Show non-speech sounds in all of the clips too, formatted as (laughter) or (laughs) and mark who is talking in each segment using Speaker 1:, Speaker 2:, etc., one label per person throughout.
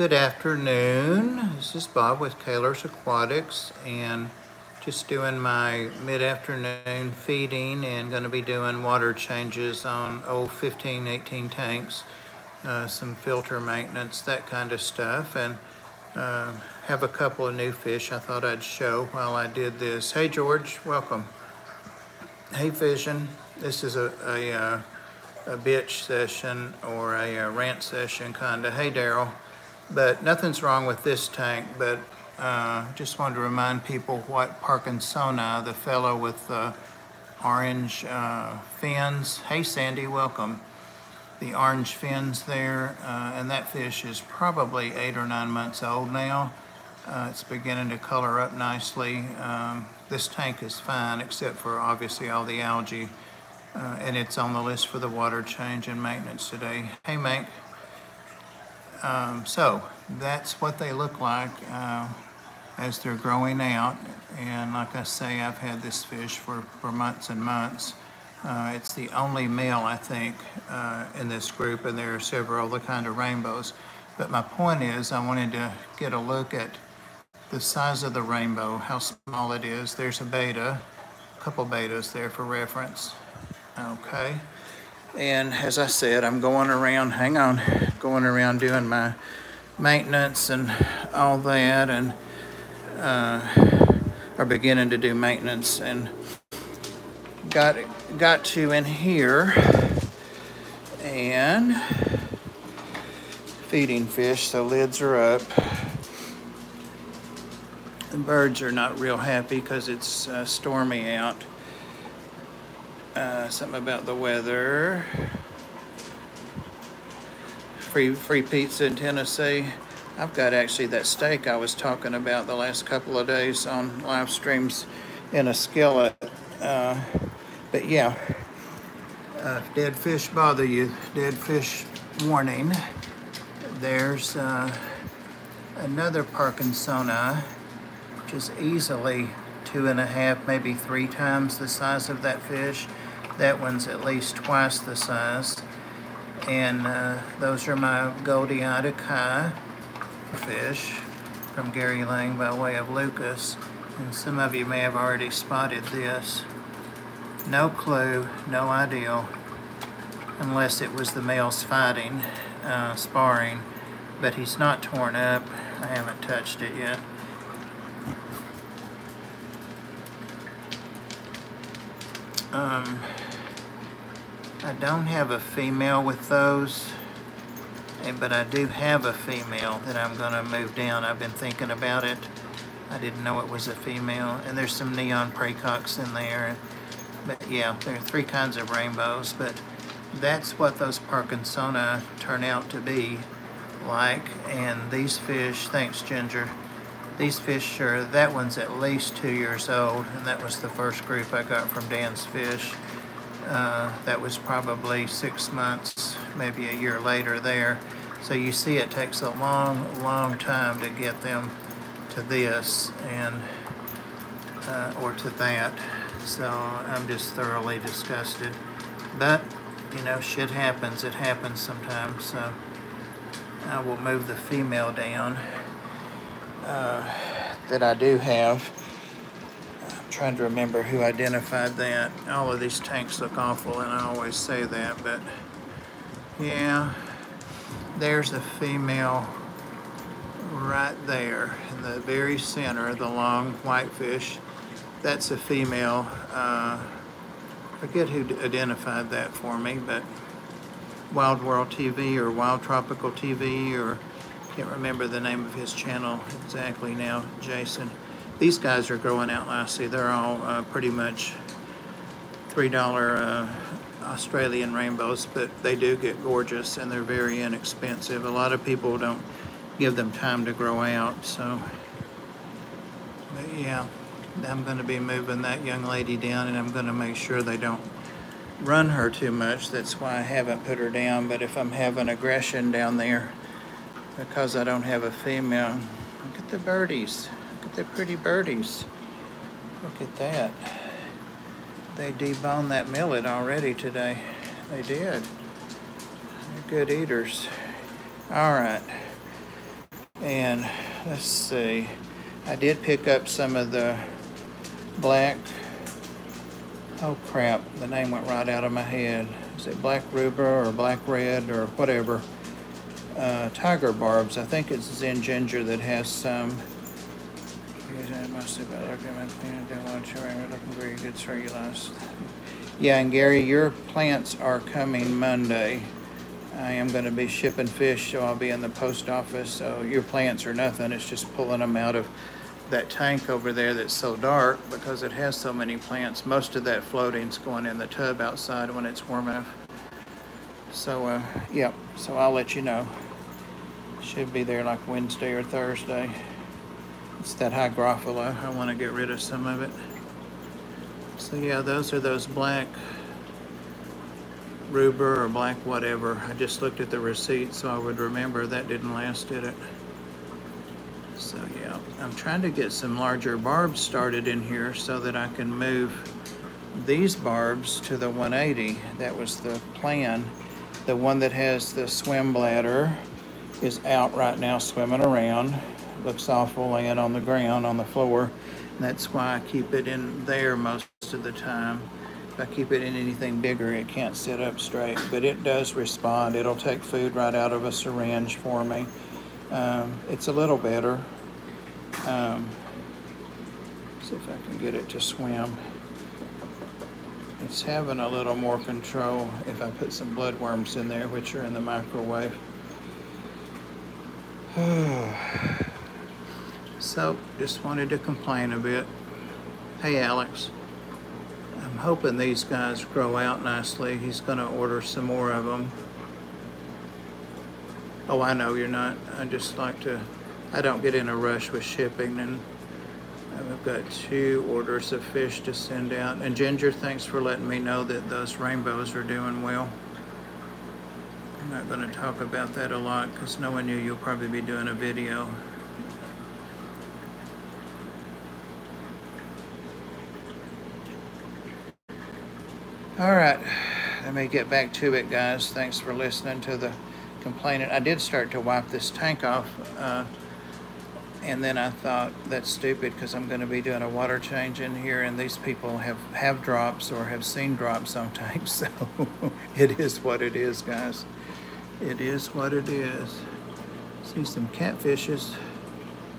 Speaker 1: Good afternoon. This is Bob with Caylor's Aquatics and just doing my mid-afternoon feeding and going to be doing water changes on old 15, 18 tanks, uh, some filter maintenance, that kind of stuff. And uh, have a couple of new fish I thought I'd show while I did this. Hey George, welcome. Hey Vision, this is a, a, uh, a bitch session or a, a rant session kind of. Hey Daryl. But nothing's wrong with this tank, but uh, just wanted to remind people what Parkinsoni, the fellow with the orange uh, fins. Hey Sandy, welcome. The orange fins there, uh, and that fish is probably eight or nine months old now. Uh, it's beginning to color up nicely. Um, this tank is fine, except for obviously all the algae, uh, and it's on the list for the water change and maintenance today. Hey Mank. Um, so that's what they look like uh, as they're growing out. And like I say, I've had this fish for, for months and months. Uh, it's the only male, I think, uh, in this group, and there are several other kind of rainbows. But my point is, I wanted to get a look at the size of the rainbow, how small it is. There's a betta, a couple bettas there for reference. Okay. And as I said, I'm going around, hang on, going around doing my maintenance and all that and uh, are beginning to do maintenance and got got to in here and feeding fish so lids are up. The birds are not real happy because it's uh, stormy out uh, something about the weather. Free free pizza in Tennessee. I've got actually that steak I was talking about the last couple of days on live streams in a skillet. Uh, but yeah, uh, dead fish bother you, dead fish warning. There's uh, another Parkinsoni, which is easily two and a half, maybe three times the size of that fish. That one's at least twice the size. And uh, those are my Goldei Kai fish from Gary Lang by way of Lucas. And some of you may have already spotted this. No clue, no idea, unless it was the males fighting, uh, sparring. But he's not torn up. I haven't touched it yet. Um, I don't have a female with those, but I do have a female that I'm going to move down. I've been thinking about it. I didn't know it was a female. And there's some neon praecox in there. But yeah, there are three kinds of rainbows, but that's what those Parkinsoni turn out to be like. And these fish, thanks Ginger, these fish are, that one's at least two years old, and that was the first group I got from Dan's Fish. Uh, that was probably six months, maybe a year later there. So you see it takes a long, long time to get them to this and uh, or to that. So I'm just thoroughly disgusted. But, you know, shit happens. It happens sometimes. So I will move the female down uh, that I do have trying to remember who identified that. All of these tanks look awful, and I always say that, but yeah, there's a female right there in the very center, the long whitefish. That's a female. Uh, forget who identified that for me, but Wild World TV or Wild Tropical TV or can't remember the name of his channel exactly now, Jason. These guys are growing out nicely. They're all uh, pretty much $3 uh, Australian rainbows, but they do get gorgeous and they're very inexpensive. A lot of people don't give them time to grow out, so but yeah, I'm going to be moving that young lady down and I'm going to make sure they don't run her too much. That's why I haven't put her down, but if I'm having aggression down there because I don't have a female, look at the birdies. At the pretty birdies. Look at that. They deboned that millet already today. They did. They're good eaters. All right. And let's see, I did pick up some of the black, oh crap, the name went right out of my head. Is it black ruber or black red or whatever? Uh, tiger barbs, I think it's Zen Ginger that has some. Yeah, and Gary, your plants are coming Monday. I am gonna be shipping fish, so I'll be in the post office, so your plants are nothing, it's just pulling them out of that tank over there that's so dark because it has so many plants. Most of that floating's going in the tub outside when it's warm enough. So, uh, yep, so I'll let you know. Should be there like Wednesday or Thursday. It's that hygrophila. I want to get rid of some of it. So yeah, those are those black ruber or black whatever. I just looked at the receipt so I would remember that didn't last, did it? So yeah, I'm trying to get some larger barbs started in here so that I can move these barbs to the 180. That was the plan. The one that has the swim bladder is out right now swimming around. Looks awful laying on the ground on the floor. And that's why I keep it in there most of the time. If I keep it in anything bigger, it can't sit up straight. But it does respond. It'll take food right out of a syringe for me. Um, it's a little better. Um, see if I can get it to swim. It's having a little more control if I put some bloodworms in there, which are in the microwave. So, just wanted to complain a bit. Hey, Alex. I'm hoping these guys grow out nicely. He's going to order some more of them. Oh, I know you're not. I just like to, I don't get in a rush with shipping and I've got two orders of fish to send out. And Ginger, thanks for letting me know that those rainbows are doing well. I'm not going to talk about that a lot because knowing you, you'll probably be doing a video. All right, let me get back to it, guys. Thanks for listening to the complaining. I did start to wipe this tank off, uh, and then I thought that's stupid because I'm going to be doing a water change in here, and these people have have drops or have seen drops on (laughs) tanks, so (laughs) it is what it is, guys. It is what it is. See some catfishes.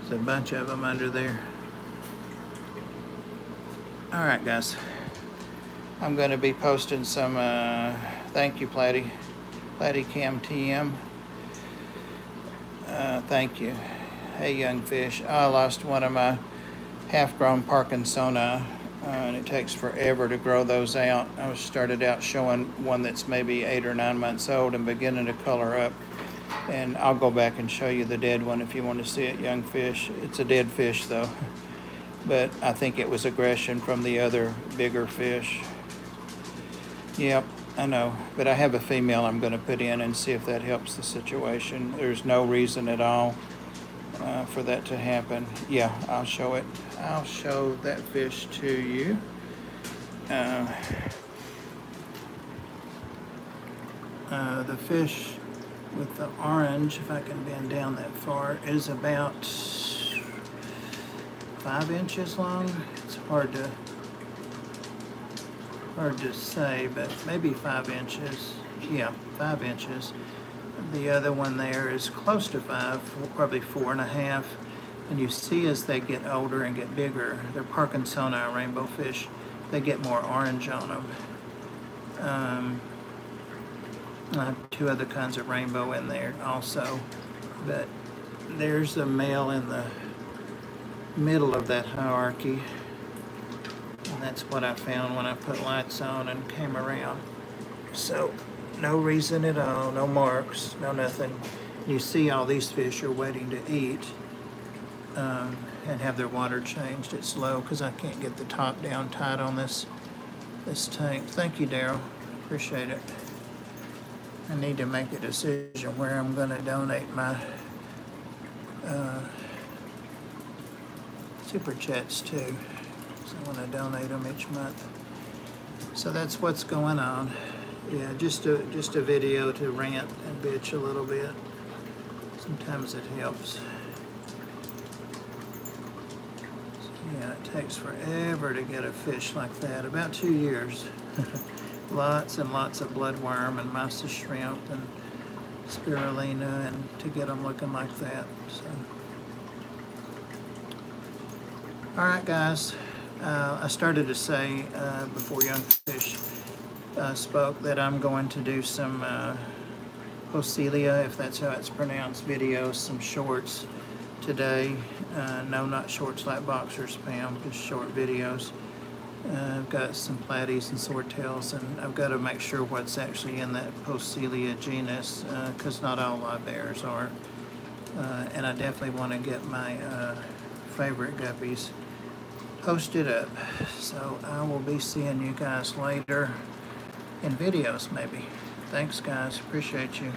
Speaker 1: There's a bunch of them under there. All right, guys. I'm going to be posting some, uh, thank you, Platty. Platty Cam TM. Uh, thank you. Hey, young fish. I lost one of my half-grown Parkinsoni, uh, and it takes forever to grow those out. I started out showing one that's maybe eight or nine months old and beginning to color up. And I'll go back and show you the dead one if you want to see it, young fish. It's a dead fish, though. But I think it was aggression from the other bigger fish. Yep, I know, but I have a female I'm going to put in and see if that helps the situation. There's no reason at all uh, for that to happen. Yeah, I'll show it. I'll show that fish to you. Uh, uh, the fish with the orange, if I can bend down that far, is about five inches long. It's hard to hard to say, but maybe five inches. Yeah, five inches. The other one there is close to five, probably four and a half. And you see as they get older and get bigger, they're Parkinsoni rainbow fish, they get more orange on them. Um, I have two other kinds of rainbow in there also, but there's a male in the middle of that hierarchy. And that's what I found when I put lights on and came around. So, no reason at all, no marks, no nothing. You see all these fish are waiting to eat um, and have their water changed. It's low because I can't get the top down tight on this this tank. Thank you, Daryl. Appreciate it. I need to make a decision where I'm going to donate my uh, super chats to. So I want to donate them each month. So that's what's going on. Yeah, just a, just a video to rant and bitch a little bit. Sometimes it helps. So yeah, it takes forever to get a fish like that. About two years. (laughs) lots and lots of bloodworm and master shrimp and spirulina and to get them looking like that. So. All right, guys. Uh, I started to say uh, before Young Fish uh, spoke that I'm going to do some uh, Poecilia, if that's how it's pronounced, videos, some shorts today. Uh, no, not shorts like boxer spam, just short videos. Uh, I've got some platies and swordtails, and I've got to make sure what's actually in that Poecilia genus, because not all live bears are. Uh, and I definitely want to get my uh, favorite guppies posted up. So I will be seeing you guys later in videos, maybe. Thanks, guys. Appreciate you.